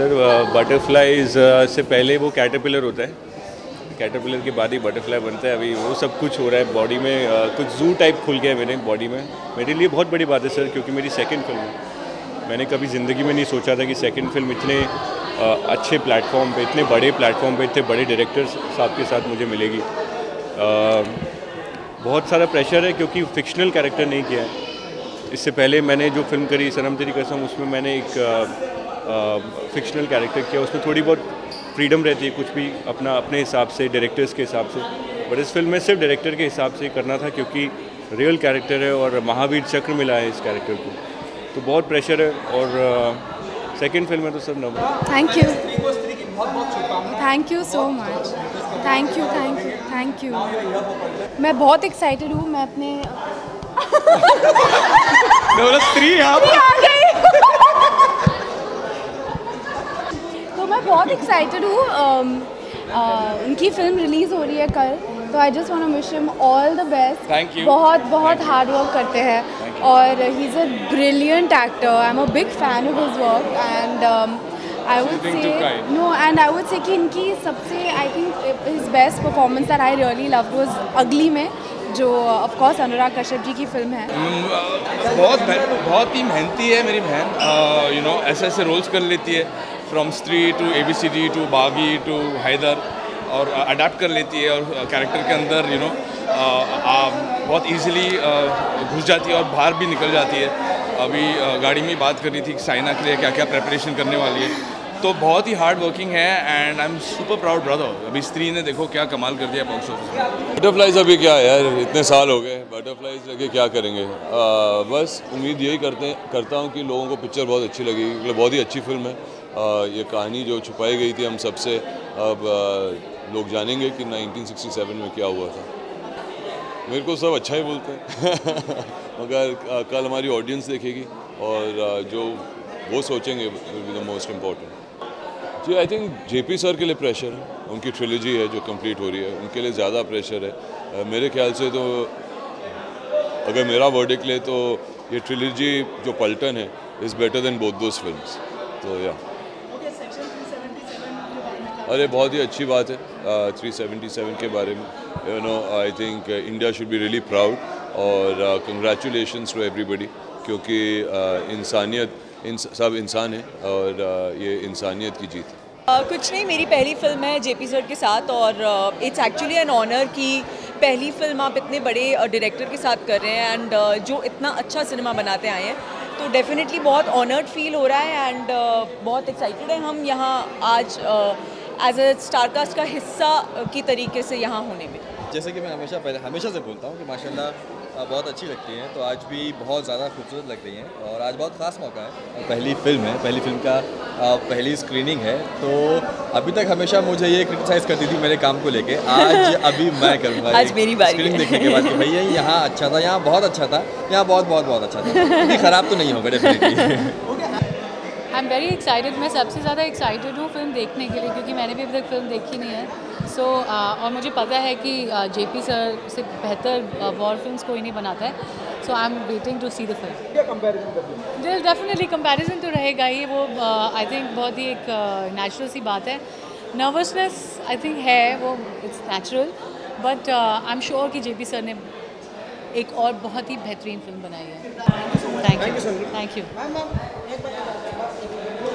Butterflies से पहले वो कैटरपिलर होता है। कैटरपिलर के बाद ही बटरफ्लाई बनता है। अभी वो सब कुछ हो रहा है बॉडी में कुछ जू टाइप खुल गया है मेरे बॉडी में। मेरे लिए बहुत बड़ी बात है सर, क्योंकि मेरी सेकंड फ़िल्म है। मैंने कभी ज़िंदगी में नहीं सोचा था कि सेकंड फ़िल्म इतने अच्छे प्लेटफॉर्म पे, इतने बड़े प्लेटफॉर्म पे, इतने बड़े डायरेक्टर्स साहब के साथ मुझे मिलेगी। बहुत सारा प्रेशर है क्योंकि फिक्शनल कैरेक्टर नहीं किया है। इससे पहले मैंने जो फ़िल्म करी, सनम तेरी कसम, उसमें मैंने एक फिक्शनल कैरेक्टर किया उसमें थोड़ी बहुत फ्रीडम रहती है कुछ भी अपना अपने हिसाब से डायरेक्टर्स के हिसाब से। बट इस फ़िल्म में सिर्फ़ डायरेक्टर के हिसाब से करना था क्योंकि रियल कैरेक्टर है और महावीर चक्र मिला है इस कैरेक्टर को। तो बहुत प्रेशर है और सेकेंड फ़िल्म है तो सब number thank you thank you so much thank you thank you thank you मैं बहुत एक्साइटेड हूँ मैं अपने स्त्री यहाँ पर आ गई तो मैं बहुत एक्साइटेड हूँ um, uh, उनकी फ़िल्म रिलीज़ हो रही है कल तो I just want wish him all the best Thank you. बहुत बहुत हार्ड वर्क करते हैं और he is a brilliant actor I am a big fan of his work and I would say. No and I would say कि इनकी सबसे I think his best performance that I really love was Ugly में जो of course Anurag Kashyap ji की film है। बहुत बहुत ही मेहनती है मेरी बहन यू नो ऐसे ऐसे रोल्स कर लेती है। From Stree to A B C D two Baaghi two Haider और अडाप्ट कर लेती है और कैरेक्टर के अंदर यू नो बहुत इजीली घुस जाती है और बाहर भी निकल जाती है। अभी uh, गाड़ी में बात कर रही थी कि साइना के लिए क्या क्या प्रेपरेशन करने वाली है। तो बहुत ही हार्ड वर्किंग है and I am super proud brother अभी स्त्री ने देखो क्या कमाल कर दिया बॉक्स ऑफ़िस बटरफ्लाइज अभी क्या है यार? इतने साल हो गए बटरफ्लाइज लगे क्या करेंगे? आ, बस उम्मीद यही करते करता हूँ कि लोगों को पिक्चर बहुत अच्छी लगी क्योंकि बहुत ही अच्छी फ़िल्म है। ये कहानी जो छुपाई गई थी हम सबसे, अब लोग जानेंगे कि 1967 में क्या हुआ था। मेरे को सब अच्छा ही बोलते हैं। मगर कल हमारी ऑडियंस देखेगी और जो वो सोचेंगे the most important ji I think JP sir के लिए प्रेशर है। उनकी ट्रिलॉजी है जो कंप्लीट हो रही है। उनके लिए ज़्यादा प्रेशर है। मेरे ख्याल से तो अगर मेरा वर्डिक ले तो ये ट्रिलॉजी जो पल्टन है is better than both those film तो या अरे बहुत ही अच्छी बात है। थ्री सेवेंटी सेवन के बारे में। You know I think India should be really proud और कंग्रेचुलेशन टू एवरीबडी क्योंकि uh, इंसानियत इन सब इंसान है और uh, ये इंसानियत की जीत है। Uh, कुछ नहीं मेरी पहली फ़िल्म है जेपी सर के साथ और इट्स एक्चुअली एन ऑनर कि पहली फ़िल्म आप इतने बड़े डायरेक्टर के साथ कर रहे हैं एंड uh, जो इतना अच्छा सिनेमा बनाते आए हैं। तो डेफिनेटली बहुत ऑनर्ड फील हो रहा है एंड बहुत एक्साइटेड है। हम यहाँ आज एज ए स्टारकास्ट का हिस्सा की तरीके से यहाँ होने में। जैसे कि मैं हमेशा पहले हमेशा से बोलता हूँ कि माशाल्लाह बहुत अच्छी लगती हैं तो आज भी बहुत ज़्यादा खूबसूरत लग रही हैं और आज बहुत ख़ास मौका है। पहली फ़िल्म है पहली फ़िल्म का पहली स्क्रीनिंग है तो अभी तक हमेशा मुझे ये क्रिटिसाइज़ करती थी मेरे काम को लेके आज अभी मैं करूँगा आज मेरी बारी स्क्रीनिंग देखने के बाद भैया यहाँ अच्छा था यहाँ बहुत अच्छा था यहाँ बहुत बहुत बहुत अच्छा था। ख़राब तो नहीं होगा definitely I am very excited मैं सबसे ज़्यादा एक्साइटेड हूँ फ़िल्म देखने के लिए क्योंकि मैंने भी अभी तक फ़िल्म देखी नहीं है। सो so, uh, और मुझे पता है कि जे पी सर से बेहतर वॉर फिल्म्स कोई नहीं बनाता है। So I am waiting to see the film दिल डेफिनेटली कंपेरिजन तो रहेगा ही। वो आई uh, थिंक बहुत ही एक नेचुरल सी बात है। नर्वसनेस आई थिंक है वो it's natural but I am sure कि जे पी सर ने एक और बहुत ही बेहतरीन फ़िल्म बनाई है। Thank you thank you Yeah.